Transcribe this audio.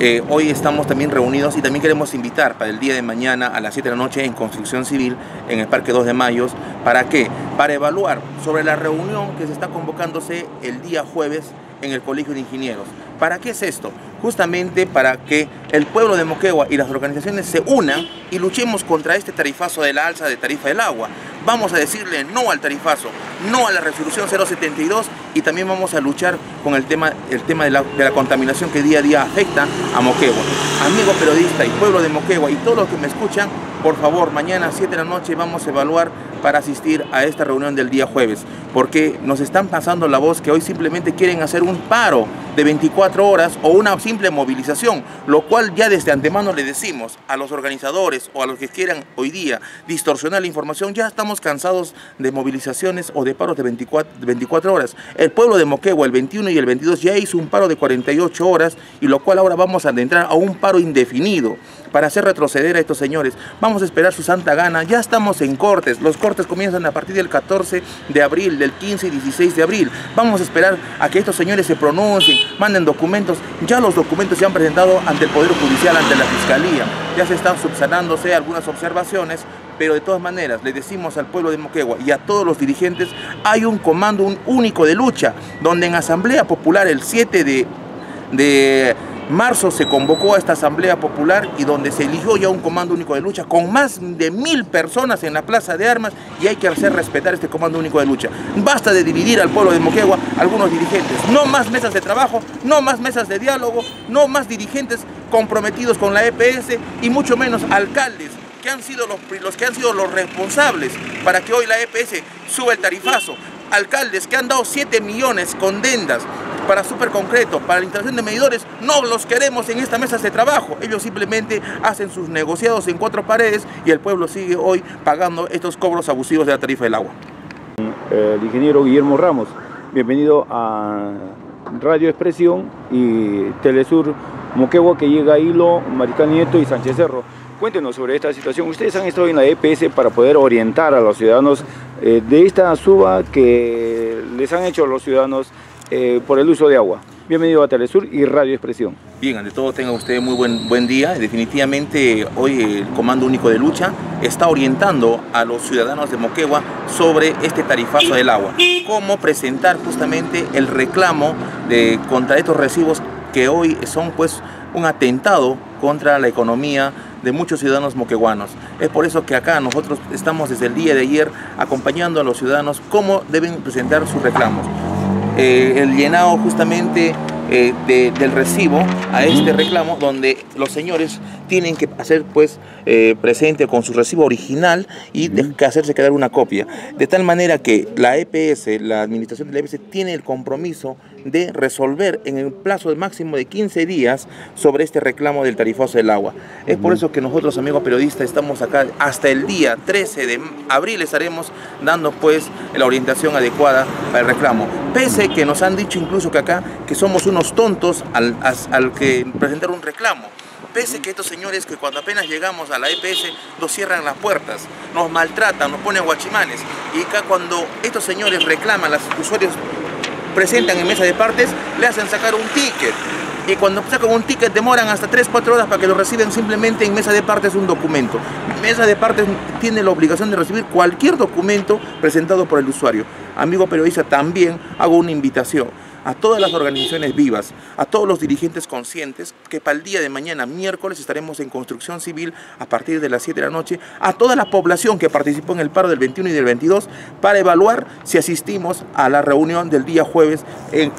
eh, hoy estamos también reunidos y también queremos invitar para el día de mañana a las 7 de la noche en Construcción Civil en el Parque 2 de Mayo. ¿Para qué? Para evaluar sobre la reunión que se está convocándose el día jueves en el Colegio de Ingenieros. ¿Para qué es esto? Justamente para que el pueblo de Moquegua y las organizaciones se unan y luchemos contra este tarifazo de la alza de tarifa del agua. Vamos a decirle no al tarifazo, no a la resolución 072 y también vamos a luchar con el tema, el tema de, la, contaminación que día a día afecta a Moquegua. Amigo periodista y pueblo de Moquegua y todos los que me escuchan, por favor, mañana a 7 de la noche vamos a evaluar para asistir a esta reunión del día jueves, porque nos están pasando la voz que hoy simplemente quieren hacer un paro de 24 horas o una simple movilización, lo cual ya desde antemano le decimos a los organizadores o a los que quieran hoy día distorsionar la información, ya estamos cansados de movilizaciones o de paros de 24, 24 horas. El pueblo de Moquegua el 21 y el 22 ya hizo un paro de 48 horas y lo cual ahora vamos a adentrar a un paro indefinido para hacer retroceder a estos señores. Vamos a esperar su santa gana, ya estamos en cortes, los cortes comienzan a partir del 14 de abril, del 15 y 16 de abril. Vamos a esperar a que estos señores se pronuncien, manden documentos. Ya los documentos se han presentado ante el Poder Judicial, ante la Fiscalía. Ya se están subsanándose algunas observaciones, pero de todas maneras le decimos al pueblo de Moquegua y a todos los dirigentes, hay un comando único de lucha, donde en Asamblea Popular el 7 de, de marzo se convocó a esta Asamblea Popular y donde se eligió ya un comando único de lucha con más de mil personas en la Plaza de Armas y hay que hacer respetar este comando único de lucha. Basta de dividir al pueblo de Moquegua algunos dirigentes. No más mesas de trabajo, no más mesas de diálogo, no más dirigentes comprometidos con la EPS y mucho menos alcaldes que han sido los, los que han sido los responsables para que hoy la EPS suba el tarifazo. Alcaldes que han dado 7 millones con dendas para súper concreto, para la instalación de medidores, no los queremos en estas mesas de trabajo. Ellos simplemente hacen sus negociados en cuatro paredes y el pueblo sigue hoy pagando estos cobros abusivos de la tarifa del agua. El ingeniero Guillermo Ramos, bienvenido a Radio Expresión y Telesur Moquegua que llega a Hilo, Maricán Nieto y Sánchez Cerro. Cuéntenos sobre esta situación. Ustedes han estado en la EPS para poder orientar a los ciudadanos eh, de esta suba que les han hecho los ciudadanos eh, por el uso de agua. Bienvenido a Telesur y Radio Expresión. Bien, ante todo tenga usted muy buen, buen día. Definitivamente hoy el Comando Único de Lucha está orientando a los ciudadanos de Moquegua sobre este tarifazo del agua. Cómo presentar justamente el reclamo de, contra estos recibos que hoy son pues un atentado contra la economía de muchos ciudadanos moqueguanos. Es por eso que acá nosotros estamos desde el día de ayer acompañando a los ciudadanos cómo deben presentar sus reclamos. Eh, el llenado justamente eh, del recibo a este reclamo donde los señores tienen que hacer pues eh, presente con su recibo original y que hacerse quedar una copia. De tal manera que la EPS, la administración de la EPS, tiene el compromiso de resolver en el plazo máximo de 15 días sobre este reclamo del tarifazo del agua. Es por eso que nosotros, amigos periodistas, estamos acá hasta el día 13 de abril estaremos dando pues la orientación adecuada para el reclamo. Pese que nos han dicho incluso que acá que somos unos tontos al, al que presentar un reclamo pese que estos señores que cuando apenas llegamos a la EPS nos cierran las puertas, nos maltratan, nos ponen guachimanes. Y acá cuando estos señores reclaman, los usuarios presentan en mesa de partes, le hacen sacar un ticket. Y cuando sacan un ticket demoran hasta 3-4 horas para que lo reciban simplemente en mesa de partes un documento. Mesa de partes tiene la obligación de recibir cualquier documento presentado por el usuario. Amigo periodista, también hago una invitación a todas las organizaciones vivas, a todos los dirigentes conscientes, que para el día de mañana, miércoles, estaremos en construcción civil a partir de las 7 de la noche, a toda la población que participó en el paro del 21 y del 22, para evaluar si asistimos a la reunión del día jueves en...